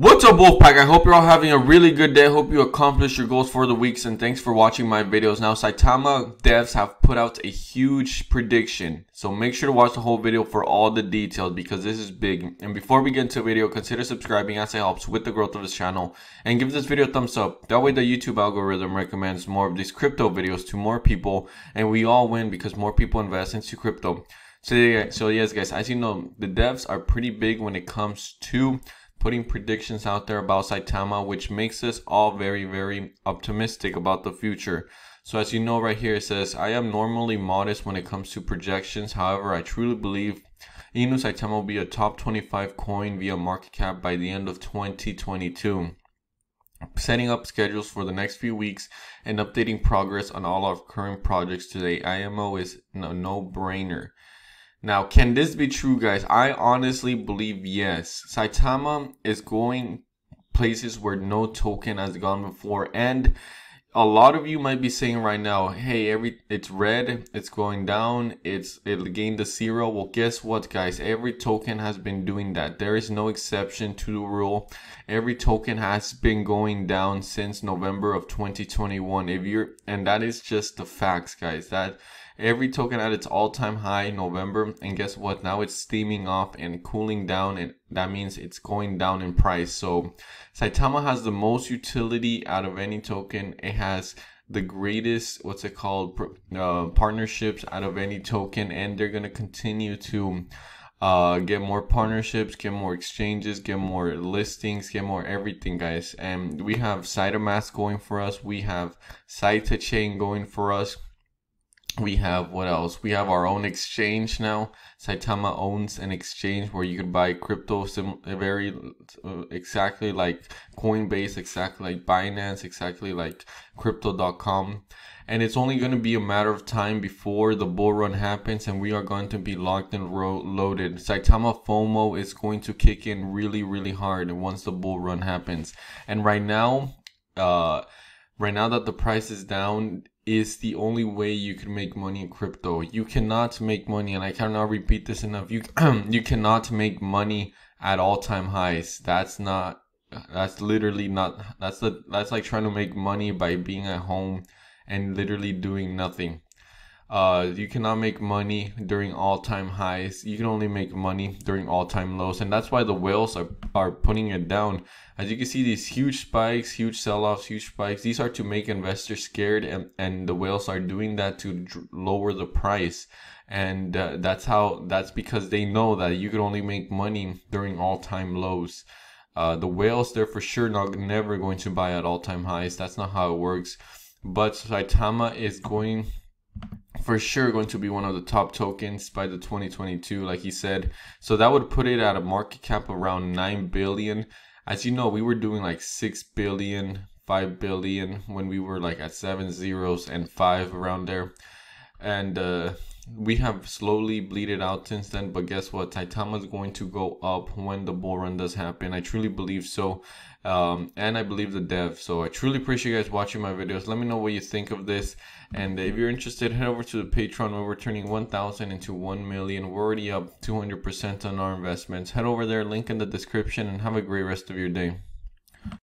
What's up Wolfpack? I hope you're all having a really good day. Hope you accomplish your goals for the weeks and thanks for watching my videos. Now Saitama devs have put out a huge prediction. So make sure to watch the whole video for all the details because this is big. And before we get into the video, consider subscribing as it helps with the growth of this channel. And give this video a thumbs up. That way the YouTube algorithm recommends more of these crypto videos to more people and we all win because more people invest into crypto. So, so yes guys, as you know, the devs are pretty big when it comes to putting predictions out there about Saitama, which makes us all very, very optimistic about the future. So as you know right here, it says, I am normally modest when it comes to projections. However, I truly believe Inu Saitama will be a top 25 coin via market cap by the end of 2022 setting up schedules for the next few weeks and updating progress on all our current projects today. IMO is a no-brainer. Now, can this be true, guys? I honestly believe yes. Saitama is going places where no token has gone before, and a lot of you might be saying right now, "Hey, every it's red, it's going down, it's it gained a zero." Well, guess what, guys? Every token has been doing that. There is no exception to the rule. Every token has been going down since November of 2021. If you're and that is just the facts, guys. That every token at its all-time high in November and guess what now it's steaming off and cooling down and that means it's going down in price so Saitama has the most utility out of any token it has the greatest what's it called uh, partnerships out of any token and they're going to continue to uh, get more partnerships, get more exchanges, get more listings, get more everything, guys. And we have SaitaMask going for us. We have Saita Chain going for us we have what else? We have our own exchange now. Saitama owns an exchange where you could buy crypto sim- very uh, exactly like Coinbase, exactly like Binance, exactly like crypto.com. And it's only going to be a matter of time before the bull run happens and we are going to be locked and ro- loaded. Saitama FOMO is going to kick in really, really hard once the bull run happens. And right now, uh, right now that the price is down, is the only way you can make money in crypto. You cannot make money, and I cannot repeat this enough. You you cannot make money at all time highs. That's not. That's literally not. That's the. That's like trying to make money by being at home and literally doing nothing. Uh, you cannot make money during all-time highs. You can only make money during all-time lows, and that's why the whales are are putting it down. As you can see, these huge spikes, huge sell-offs, huge spikes. These are to make investors scared, and and the whales are doing that to lower the price. And uh, that's how. That's because they know that you can only make money during all-time lows. Uh, the whales, they're for sure not never going to buy at all-time highs. That's not how it works. But Saitama is going for sure going to be one of the top tokens by the 2022 like he said. So that would put it at a market cap around 9 billion. As you know we were doing like 6 billion 5 billion when we were like at seven zeros and five around there. And uh, we have slowly bleeded out since then but guess what? Saitama is going to go up when the bull run does happen. I truly believe so um, and I believe the dev. So I truly appreciate you guys watching my videos. Let me know what you think of this. And if you're interested head over to the Patreon where we're turning 1000 into 1 million. We're already up 200% on our investments. Head over there link in the description and have a great rest of your day